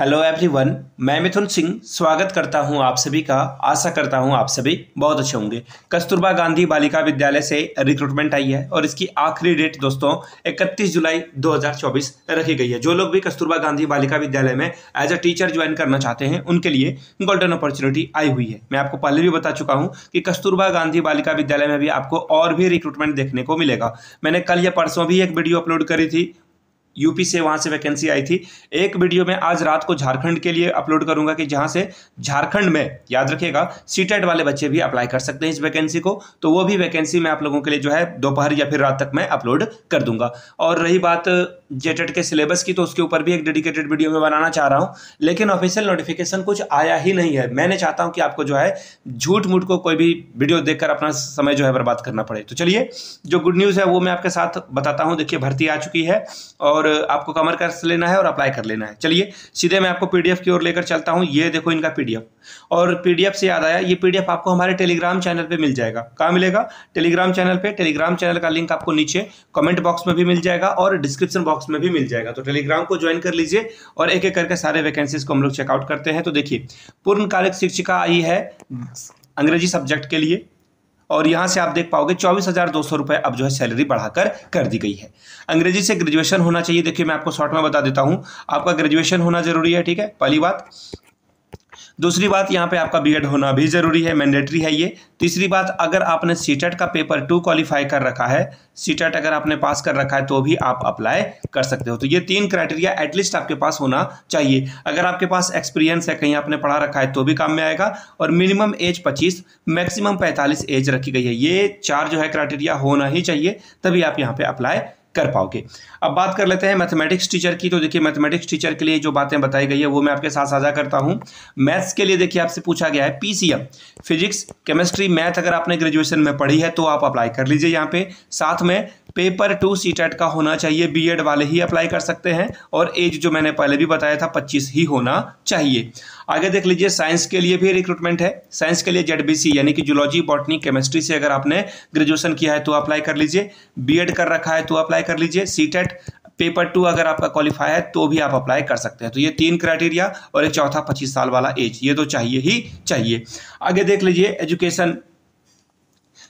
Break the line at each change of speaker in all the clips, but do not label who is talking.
Hello everyone मैं मिथुन सिंह स्वागत करता हूँ आप सभी का। आशा करता हूँ आप सभी बहुत अच्छे होंगे। कस्तूरबा गांधी बालिका विद्यालय से रिक्रूटमेंट आई है और इसकी आखिरी डेट दोस्तों 31 जुलाई 2024 रखी गई है। जो लोग भी कस्तूरबा गांधी बालिका विद्यालय में एज अ टीचर ज्वाइन करना चाहते हैं, उनके लिए गोल्डन अपॉर्चुनिटी आई हुई है। मैं आपको पहले भी बता चुका हूँ कि कस्तूरबा गांधी बालिका विद्यालय में भी आपको और भी रिक्रूटमेंट देखने को मिलेगा। मैंने कल या परसों भी एक वीडियो अपलोड करी थी यूपी से वहाँ से वैकेंसी आई थी। एक वीडियो में आज रात को झारखंड के लिए अपलोड करूँगा कि जहाँ से झारखंड में, याद रखिएगा सीटेड वाले बच्चे भी अप्लाई कर सकते हैं इस वैकेंसी को। तो वो भी वैकेंसी मैं आप लोगों के लिए जो है दोपहर या फिर रात तक मैं अपलोड कर दूँगा। और रही बात जेटेड के सिलेबस की तो उसके ऊपर भी एक डेडिकेटेड वीडियो में बनाना चाह रहा हूँ। लेकिन ऑफिशियल नोटिफिकेशन कुछ आया ही नहीं है। मैंने चाहता हूँ कि आपको जो है, झूठ मूठ को कोई भी वीडियो देखकर अपना समय जो है बर्बाद करना पड़े। तो चलिए, जो गुड न्यूज़ है वो मैं आपके साथ बताता हूँ। देखिए, भर्ती आ चुकी है और आपको कमर कर लेना है और अप्लाई कर लेना है। चलिए, सीधे मैं आपको पीडीएफ की ओर लेकर चलता हूँ। ये देखो इनका पीडीएफ और पीडीएफ से याद आया, ये पीडीएफ आपको हमारे टेलीग्राम चैनल पर मिल जाएगा। कहाँ मिलेगा? टेलीग्राम चैनल पर टेलीग्राम चैनल का लिंक आपको नीचे कमेंट बॉक्स में भी मिल जाएगा और डिस्क्रिप्शन बॉक्स में भी मिल जाएगा। तो टेलीग्राम को ज्वाइन कर लीजिए और एक एक करके सारे वैकेंसीज को हम लोग चेकआउट करते हैं। तो देखिए, पूर्णकालिक शिक्षिका आई है अंग्रेज़ी सब्जेक्ट के लिए और यहाँ से आप देख पाओगे चौबीस हज़ार दो सौ रुपये अब जो है सैलरी बढ़ाकर कर दी गई है। अंग्रेज़ी से ग्रेजुएशन होना चाहिए। देखिए, मैं आपको शॉर्ट में बता देता हूँ। आपका ग्रेजुएशन होना ज़रूरी है, ठीक है? पहली बात। दूसरी बात, यहाँ पे आपका बीएड होना भी ज़रूरी है मैंडेटरी है ये। तीसरी बात, अगर आपने सीटेट का पेपर टू क्वालिफाई कर रखा है सीटेट अगर आपने पास कर रखा है तो भी आप अप्लाई कर सकते हो। तो ये तीन क्राइटेरिया एटलीस्ट आपके पास होना चाहिए। अगर आपके पास एक्सपीरियंस है, कहीं आपने पढ़ा रखा है तो भी काम में आएगा। और मिनिमम एज पच्चीस मैक्सिमम पैंतालीस एज रखी गई है। ये चार जो है क्राइटेरिया होना ही चाहिए, तभी आप यहाँ पे अप्लाई कर पाओगे। अब बात कर लेते हैं मैथमेटिक्स टीचर की। तो देखिए मैथमेटिक्स टीचर के लिए जो बातें बताई गई है, वो मैं आपके साथ साझा करता हूँ। मैथ्स के लिए देखिए, आपसे पूछा गया है पीसीएम फिजिक्स केमिस्ट्री मैथ अगर आपने ग्रेजुएशन में पढ़ी है तो आप अप्लाई कर लीजिए यहाँ पे। साथ में पेपर टू सी का होना चाहिए बीएड वाले ही अप्लाई कर सकते हैं और एज जो मैंने पहले भी बताया था, पच्चीस ही होना चाहिए। आगे देख लीजिए साइंस के लिए भी रिक्रूटमेंट है। साइंस के लिए जेड यानी कि जूलॉजी बॉटनी केमिस्ट्री से अगर आपने ग्रेजुएशन किया है तो अप्लाई कर लीजिए। बीएड कर रखा है तो अप्लाई कर लीजिए। सीटेट पेपर टू अगर आपका क्वालिफाई है तो भी आप अप्लाई कर सकते हैं। तो ये तीन क्राइटेरिया और एक चौथा पच्चीस साल वाला एज ये तो चाहिए ही चाहिए। आगे देख लीजिए एजुकेशन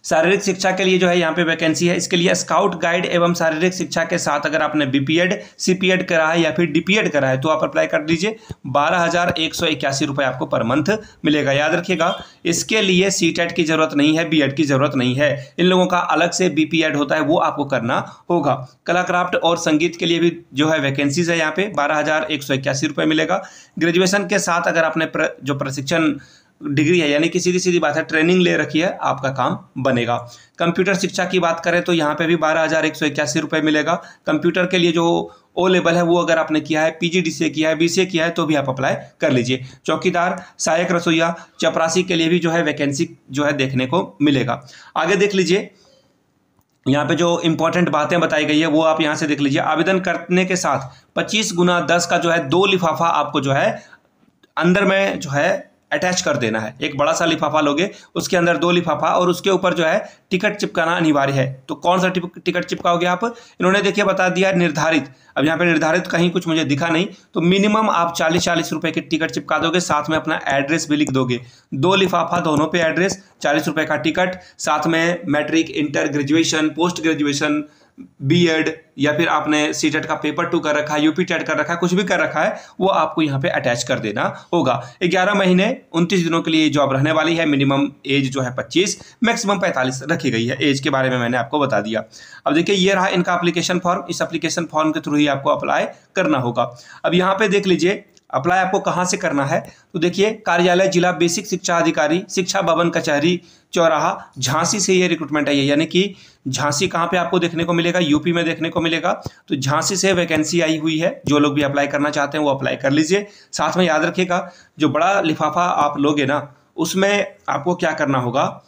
शारीरिक शिक्षा के लिए जो है यहाँ पे वैकेंसी है। इसके लिए स्काउट गाइड एवं शारीरिक शिक्षा के साथ अगर आपने बीपीएड सीपीएड करा है या फिर डीपीएड करा है तो आप अप्लाई कर दीजिए। बारह हज़ार एक सौ इक्यासी रुपये आपको पर मंथ मिलेगा। याद रखिएगा इसके लिए सी टेट की ज़रूरत नहीं है बी की ज़रूरत नहीं है। इन लोगों का अलग से बी होता है वो आपको करना होगा। कला क्राफ्ट और संगीत के लिए भी जो है वैकेंसीज है यहाँ पे बारह मिलेगा। ग्रेजुएशन के साथ अगर आपने प्र, जो प्रशिक्षण डिग्री है, यानी कि सीधी सीधी बात है, ट्रेनिंग ले रखी है, आपका काम बनेगा। कंप्यूटर शिक्षा की बात करें तो यहाँ पे भी बारह हज़ार एक सौ इक्यासी रुपये मिलेगा। कंप्यूटर के लिए जो ओ लेवल है, वो अगर आपने किया है पीजीडी से किया है बी किया है तो भी आप अप्लाई कर लीजिए। चौकीदार सहायक रसोईया, चपरासी के लिए भी जो है वैकेंसी जो है देखने को मिलेगा। आगे देख लीजिए। यहाँ पे जो इंपॉर्टेंट बातें बताई गई है, वो आप यहाँ से देख लीजिए। आवेदन करने के साथ 25 गुना 10 का जो है, दो लिफाफा आपको जो है, अंदर में जो है अटैच कर देना है। एक बड़ा सा लिफाफा लोगे, उसके अंदर दो लिफाफा और उसके ऊपर जो है टिकट चिपकाना अनिवार्य है। तो कौन सा टिकट चिपकाओगे आप? इन्होंने देखिए बता दिया निर्धारित। अब यहाँ पे निर्धारित कहीं कुछ मुझे दिखा नहीं तो मिनिमम आप चालीस चालीस रुपए की टिकट चिपका दोगे, साथ में अपना एड्रेस भी लिख दोगे। दो लिफाफा दोनों पे एड्रेस चालीस रुपए का टिकट, साथ में matric inter graduation post graduation B Ed या फिर आपने सी टेट का पेपर टू कर रखा है यूपी टेट कर रखा है, कुछ भी कर रखा है, वो आपको यहाँ पे अटैच कर देना होगा। ग्यारह महीने, उनतीस दिनों के लिए जॉब रहने वाली है मिनिमम एज जो है पच्चीस मैक्सिमम पैंतालीस रखी गई है एज के बारे में मैंने आपको बता दिया। अब देखिए, ये रहा इनका अप्लीकेशन फॉर्म इस अप्लीकेशन फॉर्म के थ्रू ही आपको अप्लाई करना होगा। अब यहाँ पे देख लीजिए अप्लाई आपको कहाँ से करना है? तो देखिए, कार्यालय, जिला बेसिक शिक्षा अधिकारी, शिक्षा भवन कचहरी, चौराहा, झांसी से ये रिक्रूटमेंट है। यानी कि झांसी कहाँ पे आपको देखने को मिलेगा? यूपी में देखने को मिलेगा। तो झांसी से वैकेंसी आई हुई है। जो लोग भी अप्लाई करना चाहते हैं, वो अप्लाई कर लीजिए। साथ में याद रखिएगा, जो बड़ा लिफाफा आप लोगे ना, उसमें आपको क्या करना होगा?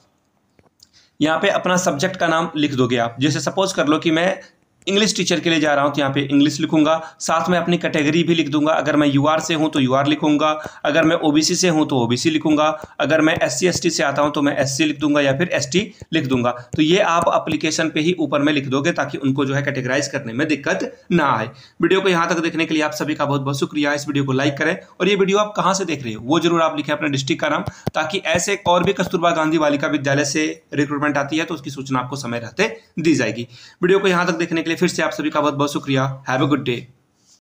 यहाँ पे अपना सब्जेक्ट का नाम लिख दोगे आप। जैसे सपोज़ कर लो कि मैं इंग्लिश टीचर के लिए जा रहा हूँ तो यहाँ पे इंग्लिश लिखूँगा। साथ में अपनी कैटेगरी भी लिख दूँगा। अगर मैं यूआर से हूँ तो यूआर लिखूँगा। अगर मैं ओबीसी से हूँ तो ओबीसी लिखूँगा। अगर मैं एस सी से आता हूँ तो मैं एससी लिख दूँगा या फिर एसटी लिख दूँगा। तो ये आप अप्लीकेशन पे ही ऊपर में लिख दोगे, ताकि उनको जो है कैटेगराइज करने में दिक्कत ना आए। वीडियो को यहाँ तक देखने के लिए आप सभी का बहुत बहुत शुक्रिया। इस वीडियो को लाइक करें। और ये वीडियो आप कहाँ से देख रहे हो, वो ज़रूर आप लिखें अपने डिस्ट्रिक्ट का नाम, ताकि ऐसे और भी कस्तूरबा गांधी बालिका विद्यालय से रिक्रूटमेंट आती है तो उसकी सूचना आपको समय रहते दी जाएगी। वीडियो को यहाँ तक देखने के लिए फिर से आप सभी का बहुत बहुत शुक्रिया। Have a good day